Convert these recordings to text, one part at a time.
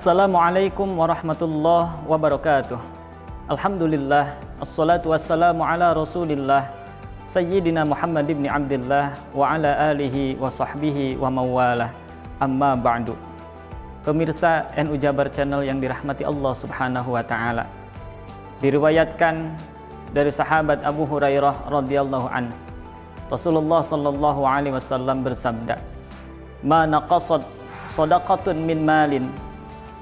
Assalamualaikum warahmatullahi wabarakatuh. Alhamdulillah, assalatu wassalamu ala rasulillah Sayyidina Muhammad ibn Abdullah wa ala alihi wa sahbihi wa mawalah. Amma ba'du. Pemirsa NU Jabar Channel yang dirahmati Allah subhanahu wa ta'ala. Diriwayatkan dari sahabat Abu Hurairah radhiyallahu an Rasulullah sallallahu alaihi wasallam bersabda Ma naqasad sadaqatun min malin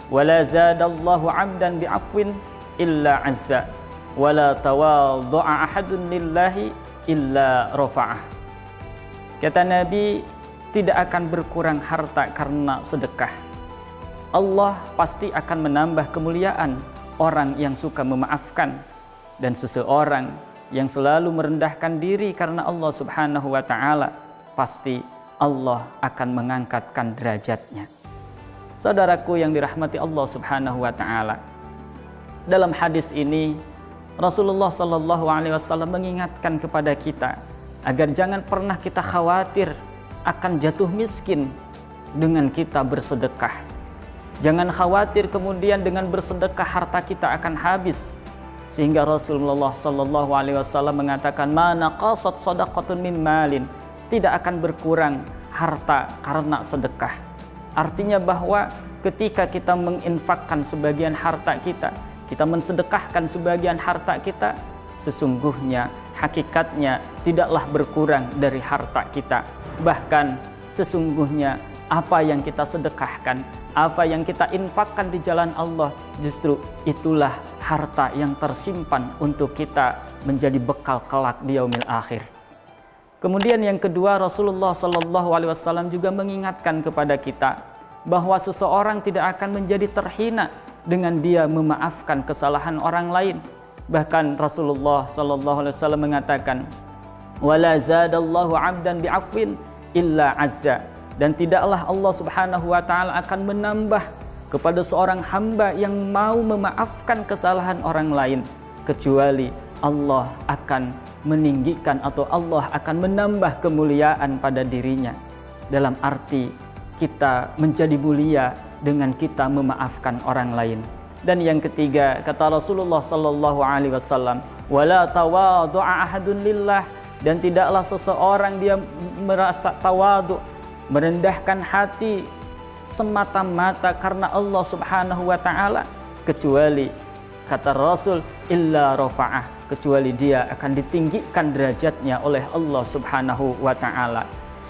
wala zadallahu 'abdan bi'afwin illa 'azza wala tawadhu'a ahadun lillahi illa rafa'ah. Kata Nabi tidak akan berkurang harta karena sedekah. Allah pasti akan menambah kemuliaan orang yang suka memaafkan dan seseorang yang selalu merendahkan diri karena Allah Subhanahu wa taala pasti Allah akan mengangkatkan derajatnya Saudaraku yang dirahmati Allah Subhanahu wa taala. Dalam hadis ini Rasulullah Shallallahu alaihi wasallam mengingatkan kepada kita agar jangan pernah kita khawatir akan jatuh miskin dengan kita bersedekah. Jangan khawatir kemudian dengan bersedekah harta kita akan habis. Sehingga Rasulullah Shallallahu alaihi wasallam mengatakan mana qasat sadaqatun min tidak akan berkurang harta karena sedekah Artinya bahwa ketika kita menginfakkan sebagian harta kita, kita mensedekahkan sebagian harta kita, sesungguhnya hakikatnya tidaklah berkurang dari harta kita. Bahkan sesungguhnya apa yang kita sedekahkan, apa yang kita infakkan di jalan Allah, justru itulah harta yang tersimpan untuk kita menjadi bekal kelak di yaumil akhir. Kemudian yang kedua Rasulullah Shallallahu Alaihi Wasallam juga mengingatkan kepada kita bahwa seseorang tidak akan menjadi terhina dengan dia memaafkan kesalahan orang lain. Bahkan Rasulullah Shallallahu Alaihi Wasallam mengatakan, "Wala zadallahu abdan bi'afwin illa azza." Dan tidaklah Allah Subhanahu wa taala akan menambah kepada seorang hamba yang mau memaafkan kesalahan orang lain kecuali Allah akan meninggikan atau Allah akan menambah kemuliaan pada dirinya dalam arti kita menjadi mulia dengan kita memaafkan orang lain. Dan yang ketiga kata Rasulullah sallallahu alaihi wasallam, "Wala tawadhu'a ahadun lillah" dan tidaklah seseorang dia merasa tawadu, merendahkan hati semata-mata karena Allah Subhanahu wa taala kecuali kata Rasul illa rafa'ah kecuali dia akan ditinggikan derajatnya oleh Allah Subhanahu wa taala.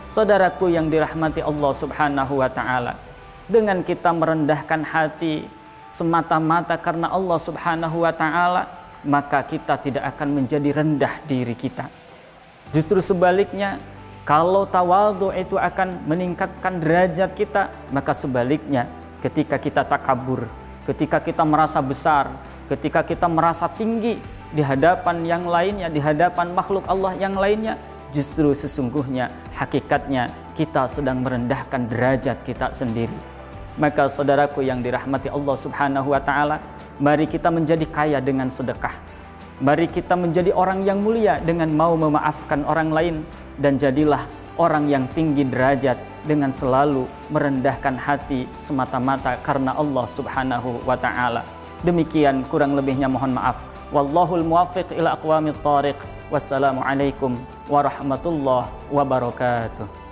Saudaraku yang dirahmati Allah Subhanahu wa taala, dengan kita merendahkan hati semata-mata karena Allah Subhanahu wa taala, maka kita tidak akan menjadi rendah diri kita. Justru sebaliknya, kalau tawadhu itu akan meningkatkan derajat kita, maka sebaliknya ketika kita takabur, ketika kita merasa besar, ketika kita merasa tinggi, di hadapan yang lainnya, di hadapan makhluk Allah yang lainnya, justru sesungguhnya hakikatnya kita sedang merendahkan derajat kita sendiri. Maka saudaraku yang dirahmati Allah Subhanahu wa taala, mari kita menjadi kaya dengan sedekah. Mari kita menjadi orang yang mulia dengan mau memaafkan orang lain dan jadilah orang yang tinggi derajat dengan selalu merendahkan hati semata-mata karena Allah Subhanahu wa taala. Demikian kurang lebihnya mohon maaf. Wallahul muwaffiq ila aqwamit tariq. Wassalamualaikum warahmatullahi wabarakatuh.